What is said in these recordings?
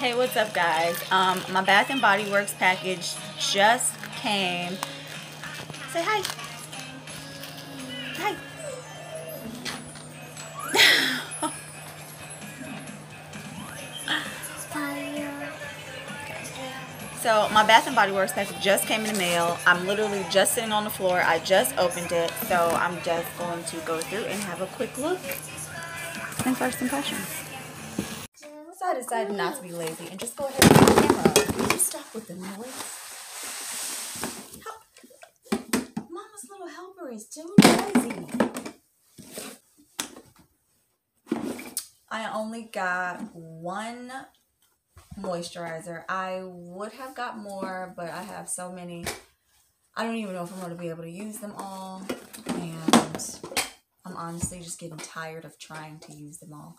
Hey, what's up, guys? Um, my Bath and Body Works package just came. Say hi. Hi. So my Bath and Body Works package just came in the mail. I'm literally just sitting on the floor. I just opened it, so I'm just going to go through and have a quick look and first impressions. I decided not to be lazy and just go ahead and the camera. You stop with the noise? Help. Mama's little helper is too noisy. I only got one moisturizer. I would have got more, but I have so many. I don't even know if I'm going to be able to use them all. And I'm honestly just getting tired of trying to use them all.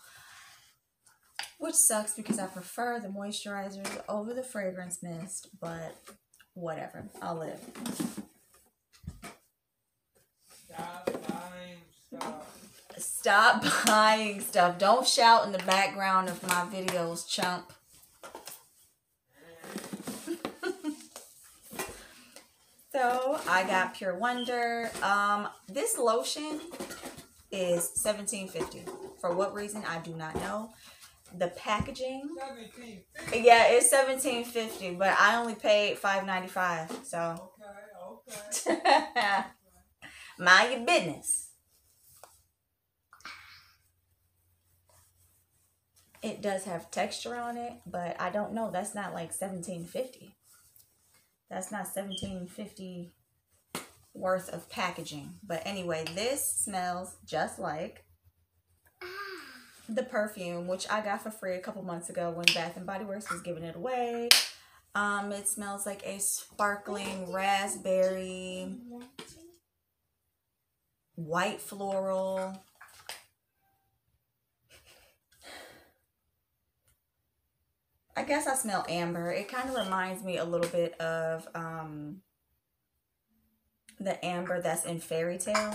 Which sucks because I prefer the moisturizers over the fragrance mist, but whatever. I'll live. Stop buying stuff. Stop buying stuff. Don't shout in the background of my videos, chump. so I got Pure Wonder. Um, this lotion is seventeen fifty. For what reason I do not know. The packaging, yeah, it's seventeen fifty, but I only paid five ninety five. So Okay, okay. mind your business. It does have texture on it, but I don't know. That's not like seventeen fifty. That's not seventeen fifty worth of packaging. But anyway, this smells just like the perfume, which I got for free a couple months ago when Bath and Body Works was giving it away. Um, it smells like a sparkling raspberry, white floral. I guess I smell amber. It kind of reminds me a little bit of um, the amber that's in Fairy Tale.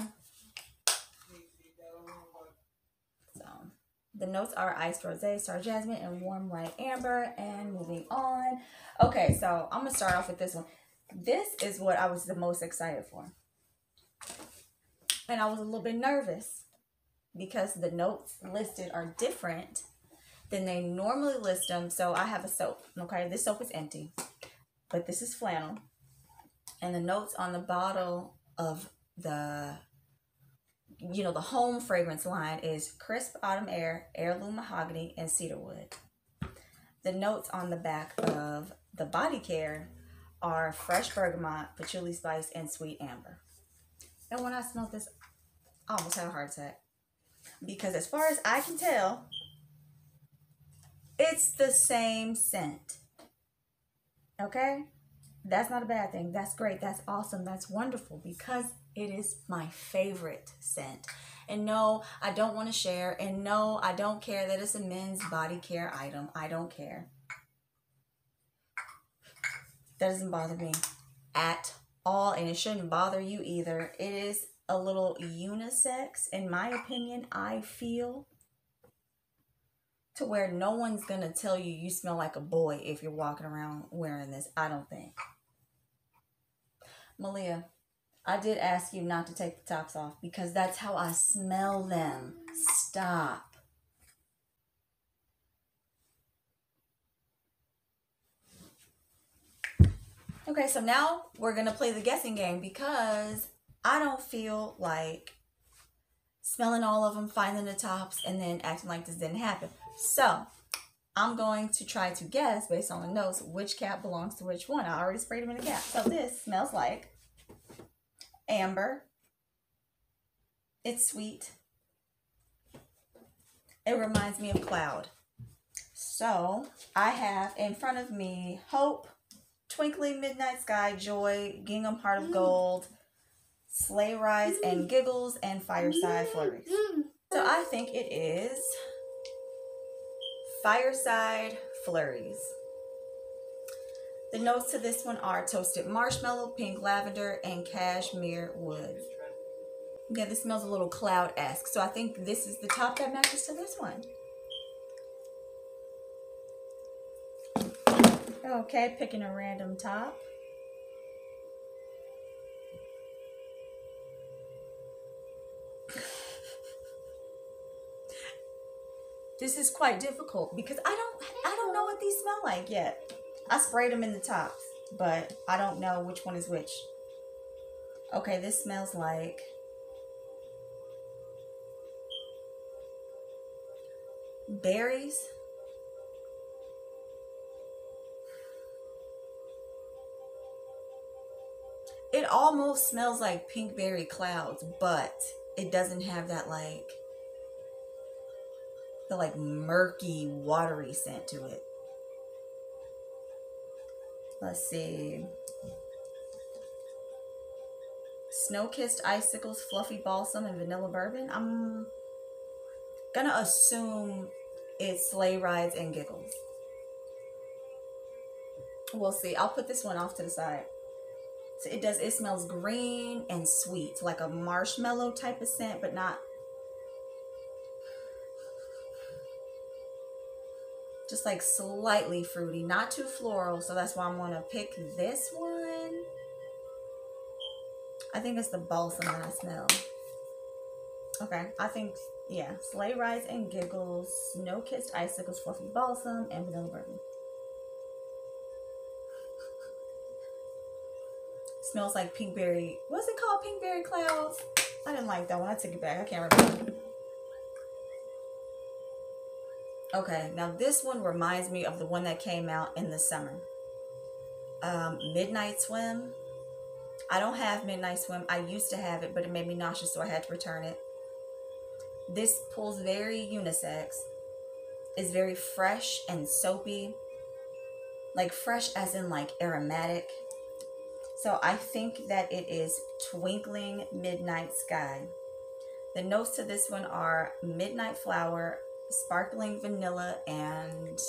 So the notes are iced rosé, star jasmine, and warm white amber. And moving on. Okay, so I'm gonna start off with this one. This is what I was the most excited for. And I was a little bit nervous because the notes listed are different than they normally list them. So I have a soap. Okay, this soap is empty, but this is flannel. And the notes on the bottle of the you know the home fragrance line is crisp autumn air, heirloom mahogany, and cedarwood. The notes on the back of the body care are fresh bergamot, patchouli spice, and sweet amber. And when I smelled this, I almost had a heart attack. Because as far as I can tell, it's the same scent. Okay? That's not a bad thing. That's great. That's awesome. That's wonderful because it is my favorite scent. And no, I don't want to share. And no, I don't care that it's a men's body care item. I don't care. That doesn't bother me at all. And it shouldn't bother you either. It is a little unisex, in my opinion, I feel to where no one's gonna tell you you smell like a boy if you're walking around wearing this. I don't think. Malia, I did ask you not to take the tops off because that's how I smell them. Stop. Okay, so now we're gonna play the guessing game because I don't feel like smelling all of them, finding the tops, and then acting like this didn't happen. So I'm going to try to guess based on the notes which cap belongs to which one. I already sprayed them in the cap. So this smells like amber. It's sweet. It reminds me of cloud. So I have in front of me Hope, Twinkling Midnight Sky, Joy, Gingham Heart of mm. Gold, Sleigh Rides and mm. Giggles, and Fireside Flurries. Mm. So I think it is Fireside Flurries. The notes to this one are toasted marshmallow, pink lavender, and cashmere wood. Yeah, this smells a little cloud-esque. So I think this is the top that matches to this one. Okay, picking a random top. This is quite difficult because I don't I don't know what these smell like yet. I sprayed them in the tops, but I don't know which one is which. Okay, this smells like berries. It almost smells like pink berry clouds, but it doesn't have that like the like murky, watery scent to it. Let's see. Snow kissed icicles, fluffy balsam, and vanilla bourbon. I'm gonna assume it's sleigh rides and giggles. We'll see. I'll put this one off to the side. So it does. It smells green and sweet, like a marshmallow type of scent, but not just like slightly fruity, not too floral. So that's why I'm gonna pick this one. I think it's the balsam that I smell. Okay, I think yeah, sleigh rides and giggles, snow kissed icicles, fluffy balsam, and vanilla bourbon. Smells like pinkberry. What's it called? Pinkberry clouds. I didn't like that one. I took it back. I can't remember. Okay, now this one reminds me of the one that came out in the summer. Um, Midnight Swim. I don't have Midnight Swim. I used to have it, but it made me nauseous, so I had to return it. This pulls very unisex. It's very fresh and soapy. Like fresh as in like aromatic. So I think that it is Twinkling Midnight Sky. The notes to this one are midnight flower, sparkling vanilla, and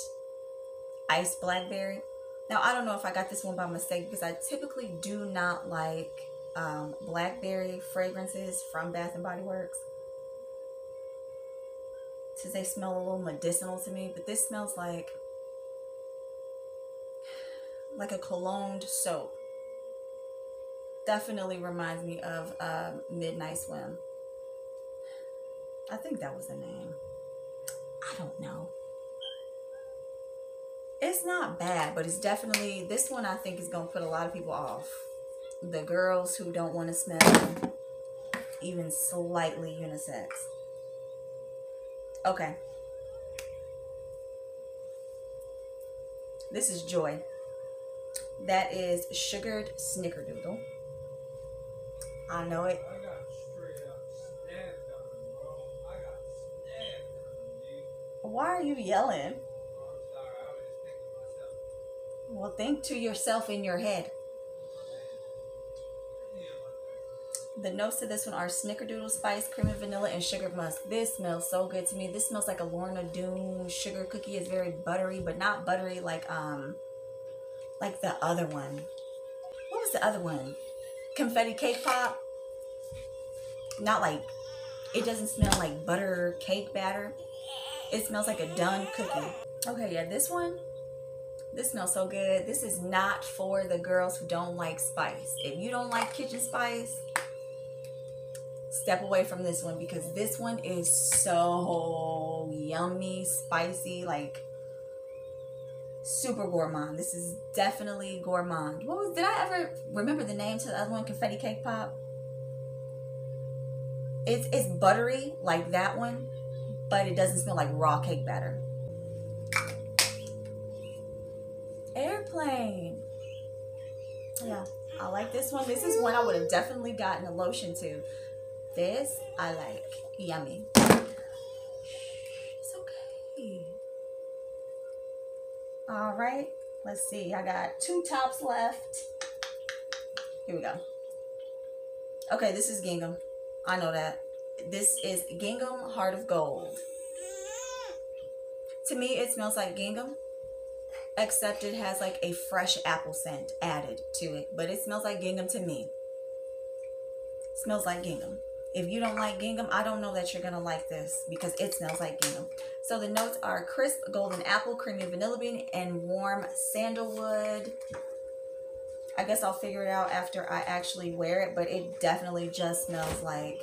iced blackberry. Now, I don't know if I got this one by mistake because I typically do not like um, blackberry fragrances from Bath and Body Works. Since they smell a little medicinal to me, but this smells like like a cologne soap. Definitely reminds me of uh, Midnight Swim. I think that was the name. I don't know. It's not bad, but it's definitely this one I think is gonna put a lot of people off. The girls who don't want to smell even slightly unisex. Okay. This is Joy. That is sugared snickerdoodle. I know it. Why are you yelling? Well, think to yourself in your head. The notes to this one are snickerdoodle spice, cream and vanilla, and sugar musk. This smells so good to me. This smells like a Lorna Doone sugar cookie. It's very buttery, but not buttery like um like the other one. What was the other one? Confetti cake pop. Not like it doesn't smell like butter cake batter. It smells like a done cookie. Okay, yeah, this one this smells so good. This is not for the girls who don't like spice. If you don't like kitchen spice, step away from this one because this one is so yummy, spicy, like super gourmand. This is definitely gourmand. What was did I ever remember the name to the other one? Confetti cake pop. It's it's buttery like that one, but it doesn't smell like raw cake batter. Airplane. Yeah, I like this one. This is one I would have definitely gotten a lotion to. This I like. Yummy. It's okay. All right. Let's see. I got two tops left. Here we go. Okay, this is gingham. I know that. This is gingham heart of gold. To me, it smells like gingham, except it has like a fresh apple scent added to it. But it smells like gingham to me. smells like gingham. if you don't like gingham, I don't know that you're gonna like this because it smells like gingham. So the notes are crisp golden apple, creamy vanilla bean, and warm sandalwood. I guess I'll figure it out after I actually wear it, but it definitely just smells like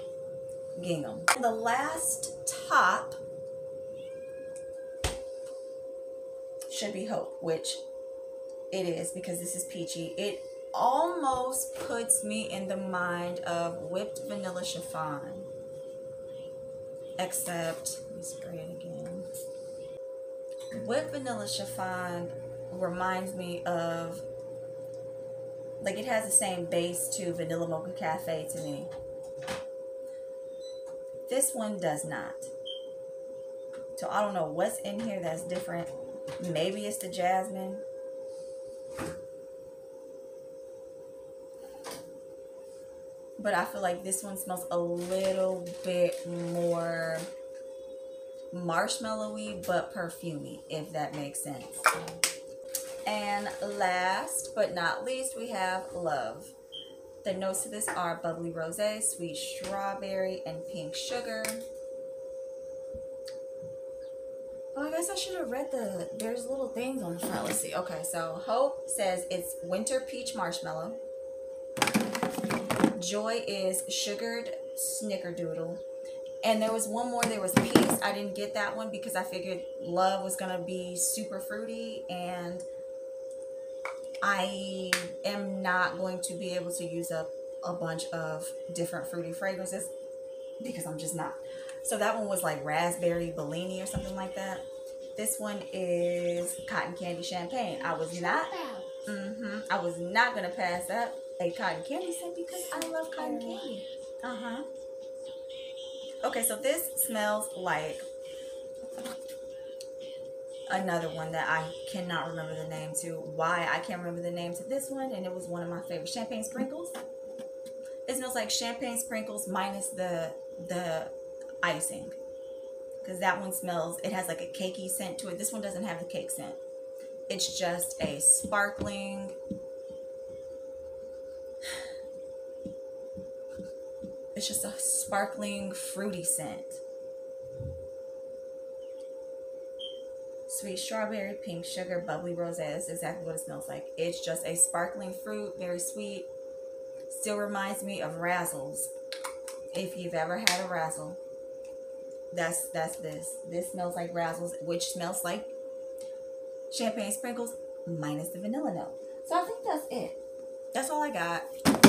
gingham. The last top should be Hope, which it is because this is peachy. It almost puts me in the mind of whipped vanilla chiffon. Except, let me spray it again. Whipped vanilla chiffon reminds me of, like it has the same base to Vanilla Mocha Cafe to me. This one does not. So I don't know what's in here that's different. Maybe it's the jasmine. But I feel like this one smells a little bit more marshmallowy but perfumey, if that makes sense. And last but not least, we have Love. The notes to this are bubbly rosé, sweet strawberry, and pink sugar. Oh, I guess I should have read the, there's little things on the front. Let's see. Okay, so Hope says it's winter peach marshmallow. Joy is sugared snickerdoodle. And there was one more, there was peace. I didn't get that one because I figured love was going to be super fruity and I am not going to be able to use up a bunch of different fruity fragrances because I'm just not. So that one was like raspberry Bellini or something like that. This one is cotton candy champagne. I was not, mm-hmm, I was not gonna pass up a cotton candy scent because I love cotton candy. Uh huh. Okay, so this smells like another one that I cannot remember the name to. Why I can't remember the name to this one, and it was one of my favorite champagne sprinkles. It smells like champagne sprinkles minus the the icing, because that one smells. It has like a cakey scent to it. This one doesn't have the cake scent. It's just a sparkling. It's just a sparkling fruity scent. Sweet strawberry, pink sugar, bubbly rose. That's exactly what it smells like. It's just a sparkling fruit, very sweet. Still reminds me of Razzles. If you've ever had a Razzle, that's that's this. This smells like Razzles, which smells like champagne sprinkles minus the vanilla note. So I think that's it. That's all I got.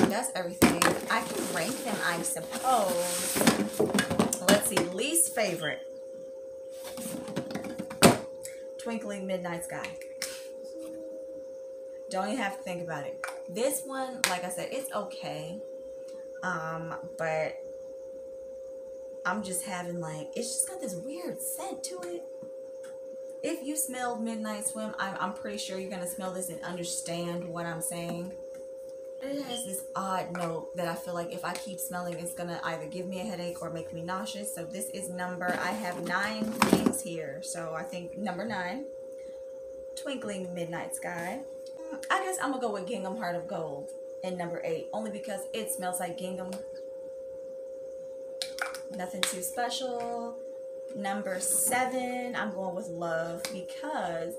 That's everything. I can rank them, I suppose. Let's see. Least favorite. Twinkling Midnight Sky. Don't even have to think about it. This one, like I said, it's okay. Um, but I'm just having like, it's just got this weird scent to it. If you smelled Midnight Swim, I'm, I'm pretty sure you're going to smell this and understand what I'm saying. It has this odd note that I feel like if I keep smelling, it's going to either give me a headache or make me nauseous. So this is number, I have nine things here. So I think number nine, Twinkling Midnight Sky. Mm, I guess I'm going to go with Gingham Heart of Gold in number eight, only because it smells like gingham. Nothing too special. Number seven, I'm going with Love because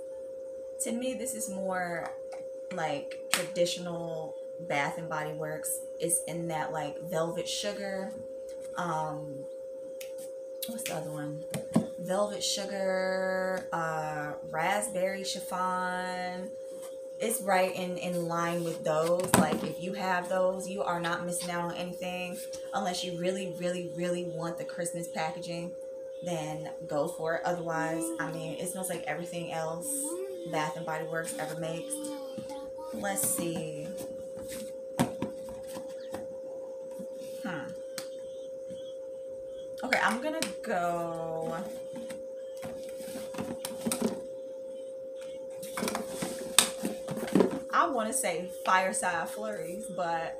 to me, this is more like traditional Bath and Body Works is in that like velvet sugar. Um, what's the other one? Velvet sugar, uh, raspberry chiffon. It's right in in line with those. Like if you have those, you are not missing out on anything unless you really, really, really want the Christmas packaging. Then go for it. Otherwise, I mean, it smells like everything else Bath and Body Works ever makes. Let's see. Okay, I'm gonna go. I want to say fireside flurries, but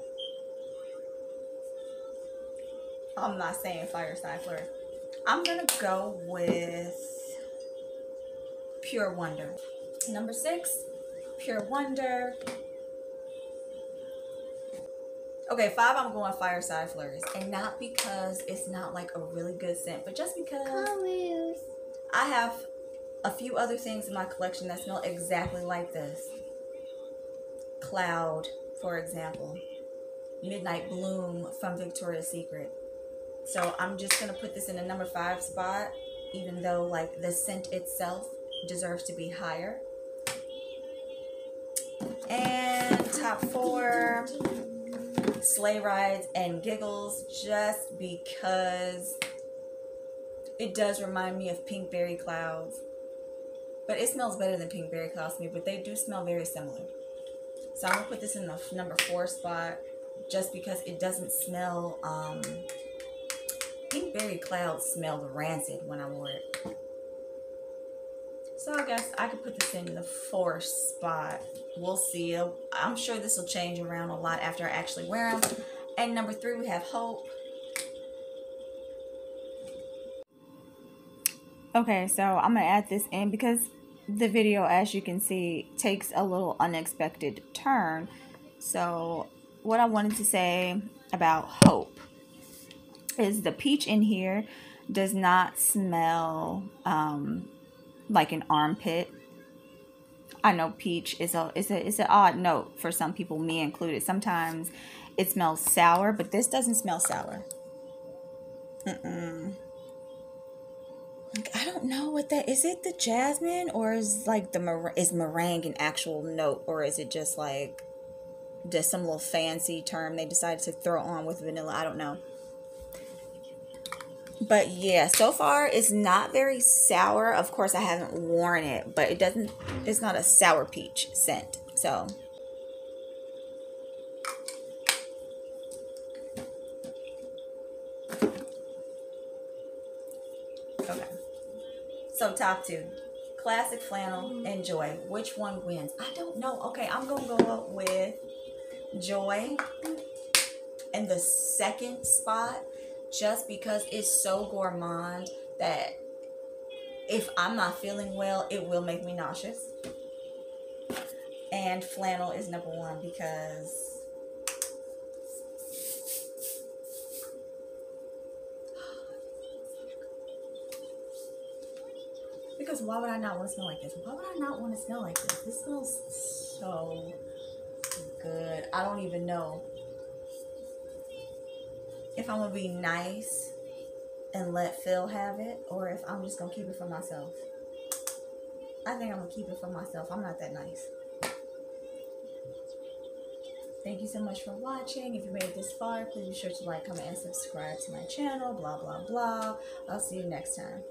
I'm not saying fireside flurries. I'm gonna go with pure wonder. Number six, pure wonder. Okay, five, I'm going Fireside Flurries. And not because it's not like a really good scent, but just because Colors. I have a few other things in my collection that smell exactly like this. Cloud, for example. Midnight Bloom from Victoria's Secret. So I'm just going to put this in a number five spot, even though like the scent itself deserves to be higher. And top four, sleigh rides and giggles, just because it does remind me of pinkberry clouds. But it smells better than pinkberry clouds to me, but they do smell very similar. So I'm gonna put this in the number four spot just because it doesn't smell um pinkberry clouds smelled rancid when I wore it. So I guess I could put this in the fourth spot. We'll see. I'm sure this will change around a lot after I actually wear them. And number three, we have Hope. Okay, so I'm gonna add this in because the video, as you can see, takes a little unexpected turn. So, what I wanted to say about Hope is the peach in here does not smell um, like an armpit. I know peach is a is a is an odd note for some people, me included. Sometimes it smells sour, but this doesn't smell sour. Mm-mm. Like, I don't know what that is. It the jasmine or is like the is meringue an actual note or is it just like just some little fancy term they decided to throw on with vanilla? I don't know. But yeah, so far it's not very sour. Of course, I haven't worn it, but it doesn't. It's not a sour peach scent. So okay. So top two, classic flannel and joy. Which one wins? I don't know. Okay, I'm gonna go with joy in the second spot just because it's so gourmand that if I'm not feeling well, it will make me nauseous. And flannel is number one because because why would I not want to smell like this? Why would I not want to smell like this? This smells so good. I don't even know if I'm gonna be nice and let Phil have it, or if I'm just gonna keep it for myself. I think I'm gonna keep it for myself. I'm not that nice. Thank you so much for watching. If you made it this far, please be sure to like, comment, and subscribe to my channel. Blah, blah, blah. I'll see you next time.